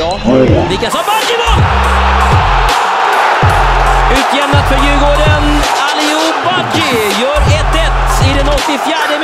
Bra. Likaså Badji! Utjämnat för Djurgården. Aliou Badji gör 1-1 i den 84